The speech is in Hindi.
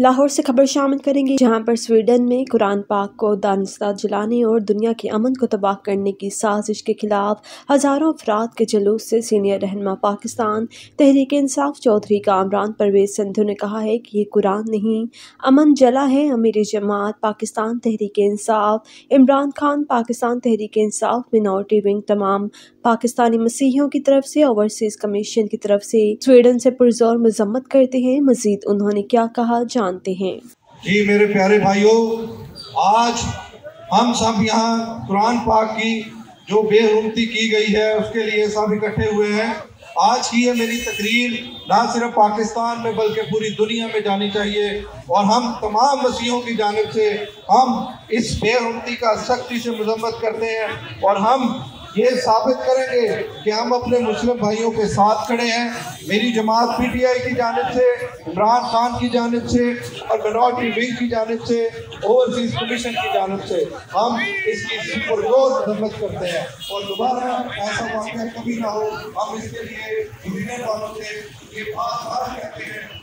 लाहौर से खबर शामिल करेंगे, जहाँ पर स्वीडन में कुरान पाक को दानस्ता जलाने और दुनिया के अमन को तबाह करने की साजिश के खिलाफ हज़ारों अफराद के जुलूस से सीनियर रहनमा पाकिस्तान तहरीक इंसाफ चौधरी कामरान परवेज सिंधु ने कहा है कि ये कुरान नहीं, अमन जला है अमीर जमात पाकिस्तान तहरीक इंसाफ। इमरान खान पाकिस्तान तहरीक इंसाफ मिनॉरिटी विंग तमाम पाकिस्तानी मसीहियों की तरफ़ से, ओवरसीज़ कमीशन की तरफ़ से स्वीडन से पुरजोर मजम्मत करते हैं। मजीद उन्होंने क्या कहा जानते हैं। जी, मेरे प्यारे भाइयों, आज हम सब यहाँ कुरान पाक की जो बेहरमती की गई है, उसके लिए सब इकट्ठे हुए हैं। आज की ये मेरी तकरीर ना सिर्फ़ पाकिस्तान में, बल्कि पूरी दुनिया में जानी चाहिए। और हम तमाम मसीहों की जानब से हम इस बेहरमती का सख्ती से मजम्मत करते हैं। और हम ये साबित करेंगे कि हम अपने मुस्लिम भाइयों के साथ खड़े हैं। मेरी जमात पीटीआई की जानब से, इमरान खान की जानब से और मिनॉरिटी विंग की जानब से, ओवरसीज कमीशन की जानब से हम इसकी पुरजोर मदम्मत करते हैं। और दोबारा ऐसा वाक़ कभी ना हो, हम इसके लिए कहते हैं।